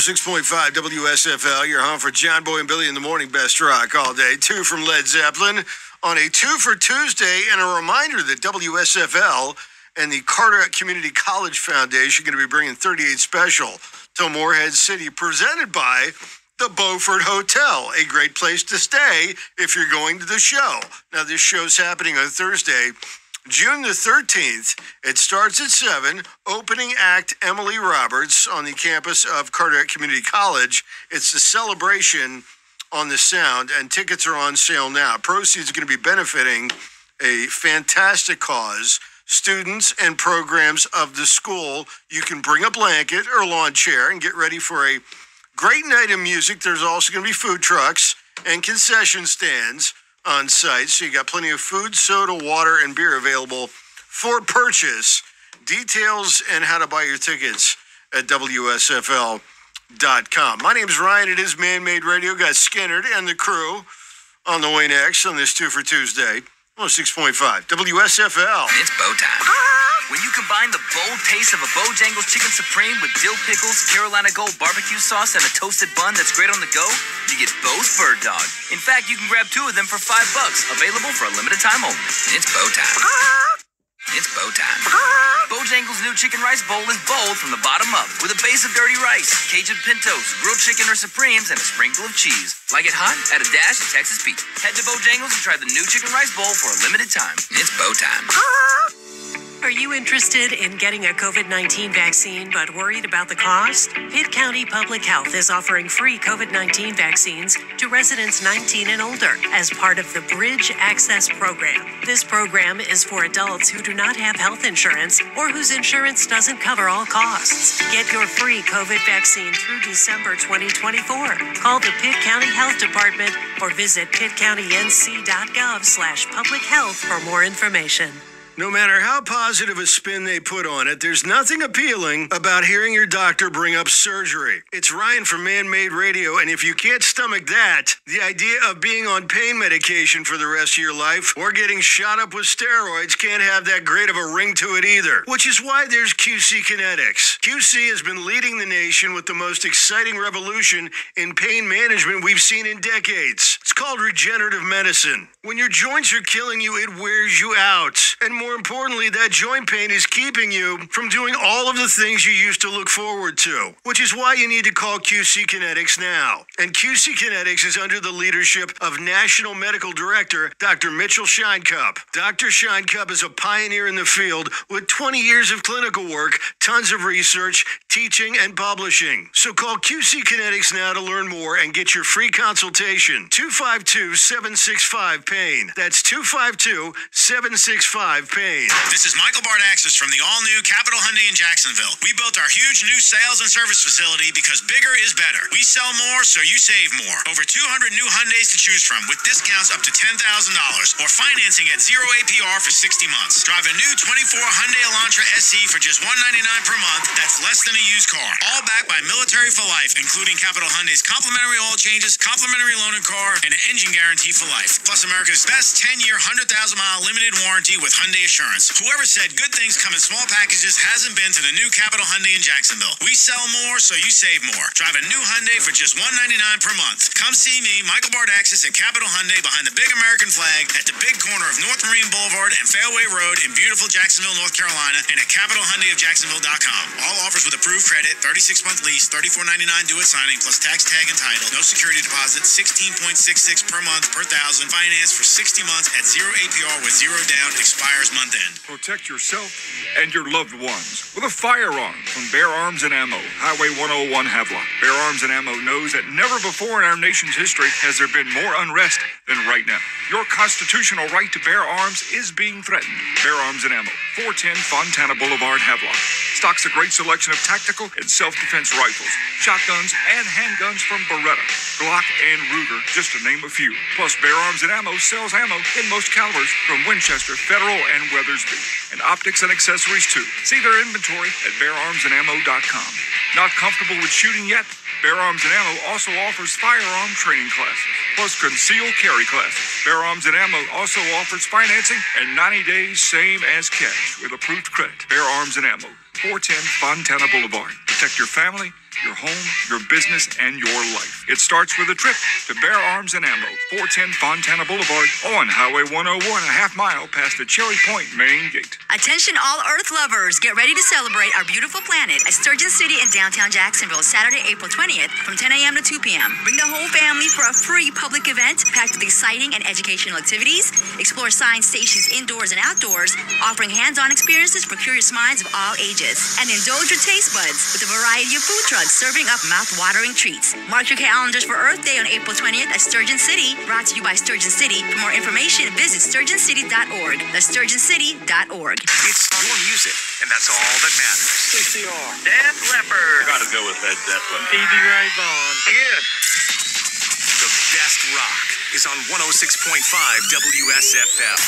106.5 WSFL, your home for John Boy and Billy in the morning, best rock all day. Two from Led Zeppelin on a two for Tuesday, and a reminder that WSFL and the Carteret Community College Foundation are going to be bringing 38 Special to Morehead City, presented by the Beaufort Hotel, a great place to stay if you're going to the show. Now, this show's happening on Thursday, June the 13th. It starts at 7. Opening act Emily Roberts on the campus of Carteret Community College. It's the celebration on the sound, and tickets are on sale now. Proceeds are going to be benefiting a fantastic cause. Students and programs of the school. You can bring a blanket or lawn chair and get ready for a great night of music. There's also going to be food trucks and concession stands on site. So you got plenty of food, soda, water, and beer available for purchase. Details and how to buy your tickets at WSFL.com. My name is Ryan. It is Man Made Radio. Got Skynyrd and the crew on the way next on this two for Tuesday. 106.5 WSFL. It's Bo time. Ah. When you combine the bold taste of a Bojangles Chicken Supreme with dill pickles, Carolina Gold barbecue sauce, and a toasted bun that's great on the go, you get Bo's Bird Dog. In fact, you can grab two of them for five bucks, available for a limited time only. It's Bo time. Ah. It's Bo time. Ah. Bojangles' new chicken rice bowl is bold from the bottom up with a base of dirty rice, Cajun pintos, grilled chicken or supremes, and a sprinkle of cheese. Like it hot? Add a dash of Texas Pete. Head to Bojangles and try the new chicken rice bowl for a limited time. It's Bo time. Ah! Are you interested in getting a COVID 19 vaccine but worried about the cost? Pitt County Public Health is offering free COVID 19 vaccines to residents 19 and older as part of the Bridge Access Program. This program is for adults who do not have health insurance or whose insurance doesn't cover all costs. Get your free COVID vaccine through December 2024. Call the Pitt County Health Department or visit pittcountync.gov slash public health for more information. No matter how positive a spin they put on it, there's nothing appealing about hearing your doctor bring up surgery. It's Ryan from Man Made Radio, and if you can't stomach that, the idea of being on pain medication for the rest of your life or getting shot up with steroids can't have that great of a ring to it either. Which is why there's QC Kinetics. QC has been leading the nation with the most exciting revolution in pain management we've seen in decades. It's called regenerative medicine. When your joints are killing you, it wears you out. And more importantly, that joint pain is keeping you from doing all of the things you used to look forward to, which is why you need to call QC Kinetics now. And QC Kinetics is under the leadership of National Medical Director Dr. Mitchell Sheinkop. Dr. Sheinkop is a pioneer in the field with 20 years of clinical work, tons of research, teaching, and publishing. So call QC Kinetics now to learn more and get your free consultation. 252 765 PAIN. That's 252 765 This is Michael Bardaxis from the all-new Capital Hyundai in Jacksonville. We built our huge new sales and service facility because bigger is better. We sell more, so you save more. Over 200 new Hyundais to choose from with discounts up to $10,000 or financing at zero APR for 60 months. Drive a new 24 Hyundai Elantra SE for just 199 per month. That's less than a used car. All backed by Military for Life, including Capital Hyundai's complimentary oil changes, complimentary loan and car, and an engine guarantee for life. Plus America's best 10-year, 100,000-mile limited warranty with Hyundai Assurance. Whoever said good things come in small packages hasn't been to the new Capital Hyundai in Jacksonville. We sell more, so you save more. Drive a new Hyundai for just 199 per month. Come see me, Michael Bardaxis at Capital Hyundai behind the big American flag at the big corner of North Marine Boulevard and Fairway Road in beautiful Jacksonville, North Carolina, and at CapitalHyundaiofJacksonville.com. All offers with approved credit, 36 month lease, $34.99 due at signing, plus tax tag and title. No security deposit, 16.66 per month per thousand. Finance for 60 months at zero APR with zero down. Month end. Protect yourself and your loved ones with a firearm from Bear Arms and Ammo, Highway 101 Havelock. Bear Arms and Ammo knows that never before in our nation's history has there been more unrest than right now. Your constitutional right to bear arms is being threatened. Bear Arms and Ammo, 410 Fontana Boulevard, Havelock. Stocks a great selection of tactical and self-defense rifles, shotguns, and handguns from Beretta, Glock, and Ruger, just to name a few. Plus, Bear Arms and Ammo sells ammo in most calibers from Winchester, Federal, and Weathersby, and optics and accessories too. See their inventory at beararmsandammo.com. Not comfortable with shooting yet? Bear Arms and Ammo also offers firearm training classes, plus concealed carry classes. Bear Arms and Ammo also offers financing and 90 days same as cash with approved credit. Bear Arms and Ammo, 410 Fontana Boulevard. Protect your family your home, your business, and your life. It starts with a trip to Bear Arms and Ammo, 410 Fontana Boulevard on Highway 101, a half mile past the Cherry Point main gate. Attention, all Earth lovers. Get ready to celebrate our beautiful planet at Sturgeon City in downtown Jacksonville, Saturday, April 20th from 10 a.m. to 2 p.m. Bring the whole family for a free public event packed with exciting and educational activities. Explore science stations indoors and outdoors, offering hands on experiences for curious minds of all ages. And indulge your taste buds with a variety of food trucks serving up mouth-watering treats. Mark your calendars for Earth Day on April 20th at Sturgeon City, brought to you by Sturgeon City. For more information, visit sturgeoncity.org. That's sturgeoncity.org. It's your music, and that's all that matters. CCR. Def Leppard. Gotta go with Led Zeppelin. Stevie Ray Vaughan. Yes. The best rock is on 106.5 WSFL.